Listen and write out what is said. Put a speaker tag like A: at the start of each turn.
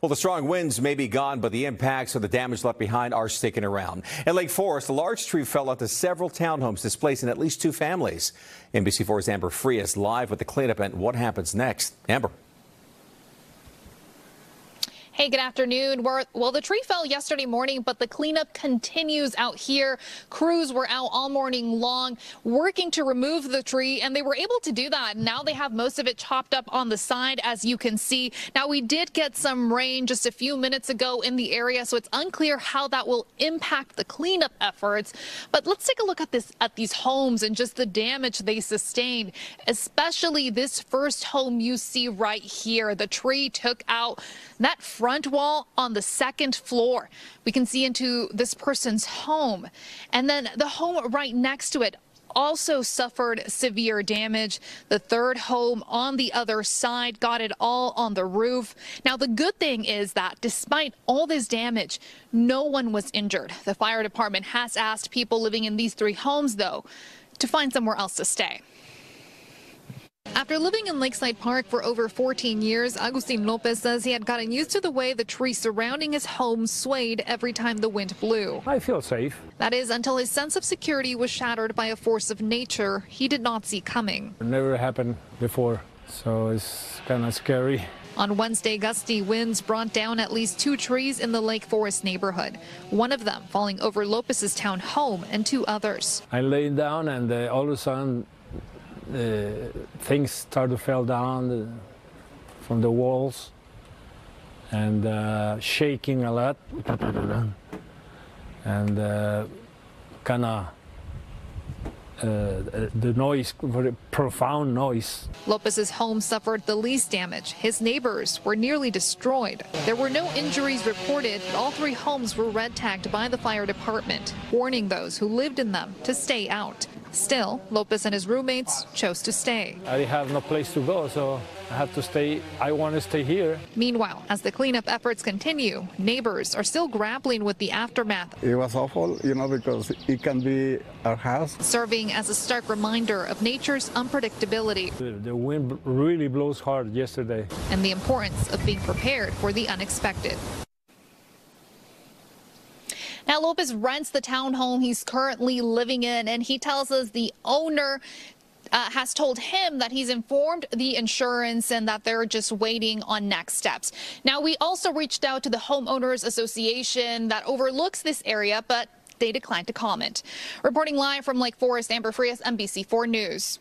A: Well, the strong winds may be gone, but the impacts of the damage left behind are sticking around. In Lake Forest, a large tree fell onto several townhomes, displacing at least two families. NBC4's Amber Frias live with the cleanup and what happens next. Amber.
B: Hey, good afternoon. Well, the tree fell yesterday morning, but the cleanup continues out here. Crews were out all morning long working to remove the tree, and they were able to do that. Now they have most of it chopped up on the side, as you can see. Now, we did get some rain just a few minutes ago in the area, so it's unclear how that will impact the cleanup efforts. But let's take a look at this at these homes and just the damage they sustained, especially this first home you see right here. The tree took out that front wall on the second floor. We can see into this person's home. And then the home right next to it also suffered severe damage. The third home on the other side got it all on the roof. Now, the good thing is that despite all this damage, no one was injured. The fire department has asked people living in these three homes, though, to find somewhere else to stay. After living in Lakeside Park for over 14 years, Agustin Lopez says he had gotten used to the way the trees surrounding his home swayed every time the wind blew.
C: I feel safe.
B: That is until his sense of security was shattered by a force of nature he did not see coming.
C: It never happened before, so it's kind of scary.
B: On Wednesday, gusty winds brought down at least two trees in the Lake Forest neighborhood, one of them falling over Lopez's town home and two others.
C: I laid down and uh, all of a sudden uh, things started to fall down the, from the walls and uh, shaking a lot and uh, kind of uh, the noise, very profound noise.
B: Lopez's home suffered the least damage. His neighbors were nearly destroyed. There were no injuries reported, but all three homes were red tagged by the fire department, warning those who lived in them to stay out. Still, Lopez and his roommates chose to stay.
C: I have no place to go, so I have to stay. I want to stay here.
B: Meanwhile, as the cleanup efforts continue, neighbors are still grappling with the aftermath.
D: It was awful, you know, because it can be our house.
B: Serving as a stark reminder of nature's unpredictability.
C: The, the wind really blows hard yesterday.
B: And the importance of being prepared for the unexpected. Now, Lopez rents the townhome he's currently living in, and he tells us the owner uh, has told him that he's informed the insurance and that they're just waiting on next steps. Now, we also reached out to the Homeowners Association that overlooks this area, but they declined to comment. Reporting live from Lake Forest, Amber Frias, NBC4 News.